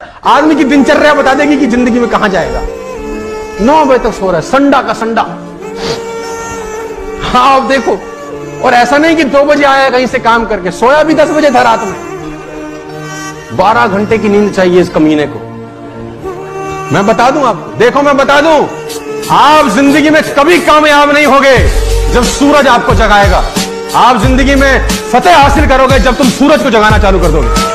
आदमी की दिनचर्या बता देगी कि ज़िंदगी में कहाँ जाएगा। नौ बजे तक सो रहा है, संडा का संडा। हाँ आप देखो। और ऐसा नहीं कि दो बजे आया, कहीं से काम करके सोया भी दस बजे था रात में। बारह घंटे की नींद चाहिए इस कमीने को। मैं बता दूँ आपको? देखो, मैं बता दूँ। आप ज़िंदगी में कभी कामयाब नहीं होगे जब सूरज आपको जगाएगा। आप ज़िंदगी में फतेह हासिल करोगे जब तुम सूरज को जगाना चालू कर दोगे।